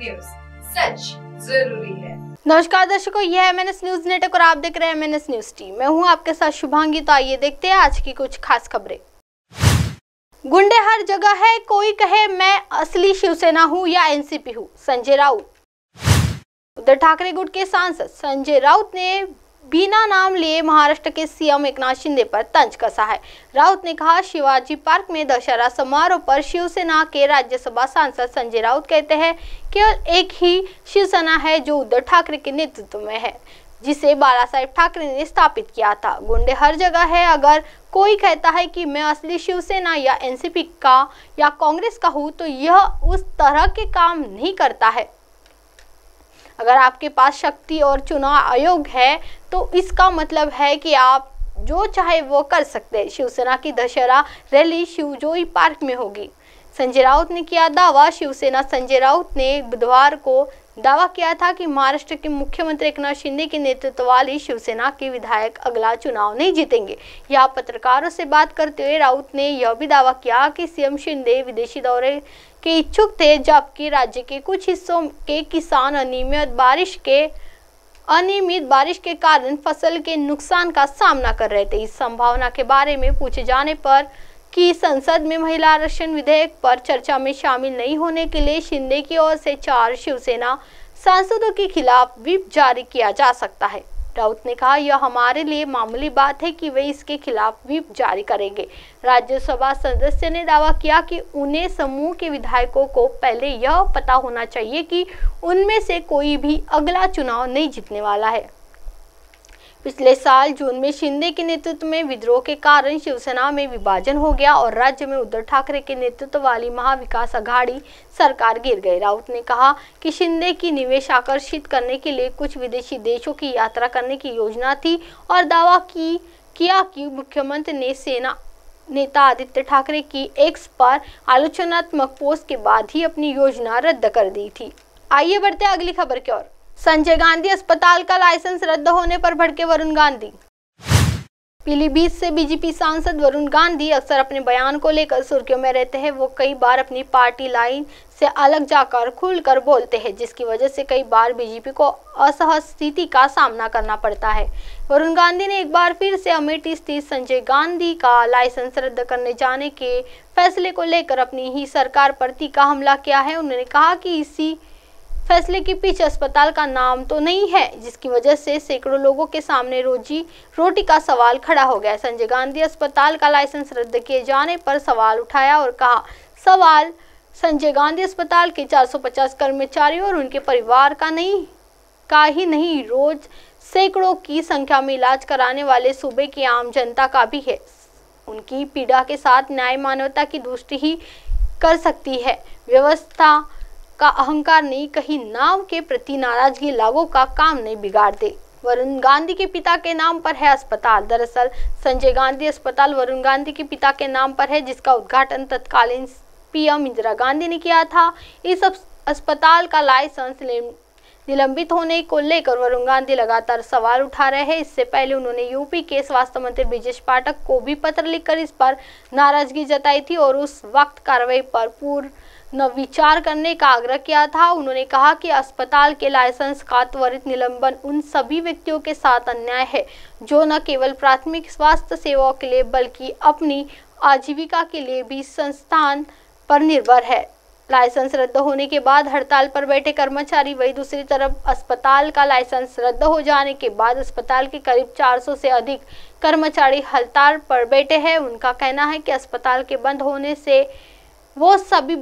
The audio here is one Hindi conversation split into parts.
न्यूज़ सच ज़रूरी है। नमस्कार दर्शकों, यह है एमएनएस न्यूज़ नेटवर्क और आप देख रहे हैं एमएनएस न्यूज़ टीम मैं हूँ आपके साथ शुभांगी तो आइए देखते हैं आज की कुछ खास खबरें। गुंडे हर जगह है, कोई कहे मैं असली शिवसेना हूँ या एनसीपी हूँ? संजय राउत। उद्धव ठाकरे गुट के सांसद संजय राउत ने बिना नाम लिए महाराष्ट्र के सीएम एकनाथ शिंदे पर तंज कसा है? राउत ने कहा, शिवाजी पार्क में दशहरा समारोह पर शिवसेना के राज्यसभा सांसद संजय राउत कहते हैं, केवल एक ही शिवसेना है जो उद्धव ठाकरे के नेतृत्व में है, जिसे बाला साहेब ठाकरे ने स्थापित किया था। गुंडे हर जगह है, अगर कोई कहता है कि मैं असली शिवसेना या एनसीपी का या कांग्रेस का हूँ तो यह उस तरह के काम नहीं करता है। अगर आपके पास शक्ति और चुनाव आयोग है तो इसका मतलब है कि आप जो चाहे वो कर सकते हैं। शिवसेना की दशहरा रैली शिवजोई पार्क में होगी। संजय राउत ने किया दावा। शिवसेना संजय राउत ने बुधवार को दावा किया था कि महाराष्ट्र के मुख्यमंत्री एकनाथ शिंदे के नेतृत्व वाली शिवसेना के विधायक अगला चुनाव नहीं जीतेंगे। यहाँ पत्रकारों से बात करते हुए राउत ने यह भी दावा किया कि सीएम शिंदे विदेशी दौरे के इच्छुक थे, जबकि राज्य के कुछ हिस्सों के किसान अनियमित बारिश के अनियमित बारिश के कारण फ़सल के नुकसान का सामना कर रहे थे। इस संभावना के बारे में पूछे जाने पर कि संसद में महिला आरक्षण विधेयक पर चर्चा में शामिल नहीं होने के लिए शिंदे की ओर से चार शिवसेना सांसदों के खिलाफ विप जारी किया जा सकता है। राउत ने कहा, यह हमारे लिए मामूली बात है कि वे इसके खिलाफ व्हिप जारी करेंगे। राज्यसभा सदस्य ने दावा किया कि उन्हें समूह के विधायकों को पहले यह पता होना चाहिए कि उनमें से कोई भी अगला चुनाव नहीं जीतने वाला है। पिछले साल जून में शिंदे के नेतृत्व में विद्रोह के कारण शिवसेना में विभाजन हो गया और राज्य में उद्धव ठाकरे के नेतृत्व वाली महाविकास अघाड़ी सरकार गिर गई। राउत ने कहा कि शिंदे की निवेश आकर्षित करने के लिए कुछ विदेशी देशों की यात्रा करने की योजना थी और दावा की, किया कि मुख्यमंत्री ने सेना, नेता आदित्य ठाकरे की एक्स पर आलोचनात्मक पोस्ट के बाद ही अपनी योजना रद्द कर दी थी। आइए बढ़ते अगली खबर की ओर। संजय गांधी अस्पताल का लाइसेंस रद्द होने पर भड़के वरुण गांधी। पीलीभीत से बीजेपी सांसद वरुण गांधी अक्सर अपने बयान को लेकर सुर्खियों में रहते हैं। वो कई बार अपनी पार्टी लाइन से अलग जाकर खुलकर बोलते हैं, जिसकी वजह से कई बार बीजेपी को असहज स्थिति का सामना करना पड़ता है। वरुण गांधी ने एक बार फिर से अमेठी स्थित संजय गांधी का लाइसेंस रद्द करने जाने के फैसले को लेकर अपनी ही सरकार पर तीखा हमला किया है। उन्होंने कहा कि इसी फैसले के पीछे अस्पताल का नाम तो नहीं है, जिसकी वजह से सैकड़ों लोगों के सामने रोजी रोटी का सवाल खड़ा हो गया। संजय गांधी अस्पताल का लाइसेंस रद्द किए जाने पर सवाल उठाया और कहा, सवाल, संजय गांधी अस्पताल के 450 कर्मचारियों और उनके परिवार का नहीं, का ही नहीं, रोज सैकड़ों की संख्या में इलाज कराने वाले सूबे की आम जनता का भी है। उनकी पीड़ा के साथ न्याय मानवता की दुष्टि ही कर सकती है। व्यवस्था का अहंकार नहीं, कहीं नाम के प्रति नाराज़गी लागू का काम नहीं बिगाड़ते वरुण गांधी के पिता के नाम पर है अस्पताल। दरअसल, संजय गांधी अस्पताल वरुण गांधी के पिता के नाम पर है, जिसका उद्घाटन तत्कालीन पीएम इंदिरा गांधी ने किया था। इस अस्पताल का लाइसेंस निलंबित होने को लेकर वरुण गांधी लगातार सवाल उठा रहे हैं। इससे पहले उन्होंने यूपी के स्वास्थ्य मंत्री ब्रिजेश पाठक को भी पत्र लिखकर इस पर नाराज़गी जताई थी और उस वक्त कार्रवाई पर पूर्व न विचार करने का आग्रह किया था। उन्होंने कहा कि अस्पताल के लाइसेंस का त्वरित निलंबन उन सभी व्यक्तियों के साथ अन्याय है, जो न केवल प्राथमिक स्वास्थ्य सेवाओं के लिए, बल्कि अपनी आजीविका के लिए भी संस्थान पर निर्भर है। लाइसेंस रद्द होने के बाद हड़ताल पर बैठे कर्मचारी वही दूसरी तरफ़ अस्पताल का लाइसेंस रद्द हो जाने के बाद अस्पताल के करीब 400 से अधिक कर्मचारी हड़ताल पर बैठे हैं। उनका कहना है कि अस्पताल के बंद होने से वो सभी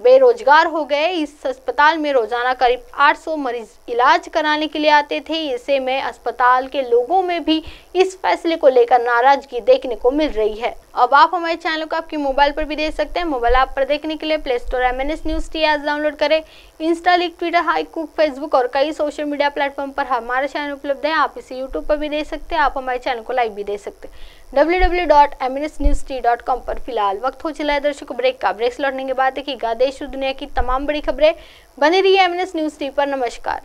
बेरोजगार हो गए। इस अस्पताल में रोज़ाना करीब 800 मरीज़ इलाज कराने के लिए आते थे। इसे में अस्पताल के लोगों में भी इस फैसले को लेकर नाराज़गी देखने को मिल रही है। अब आप हमारे चैनल को आपके मोबाइल पर भी देख सकते हैं। मोबाइल ऐप पर देखने के लिए play store M N S news T आज डाउनलोड करें। इंस्टा, लिक, ट्विटर हाई कुक फेसबुक और कई सोशल मीडिया प्लेटफॉर्म पर हमारा चैनल उपलब्ध है। आप इसे यूट्यूब पर भी देख सकते हैं। आप हमारे चैनल को लाइक भी दे सकते हैं। www.mnsnewstea.com पर फ़िलहाल वक्त हो चला है। दर्शकों, ब्रेक का ब्रेक लौटने के बाद देखिएगा देश और दुनिया की तमाम बड़ी खबरें। बनी रही एम एस न्यूज़ टी पर। नमस्कार।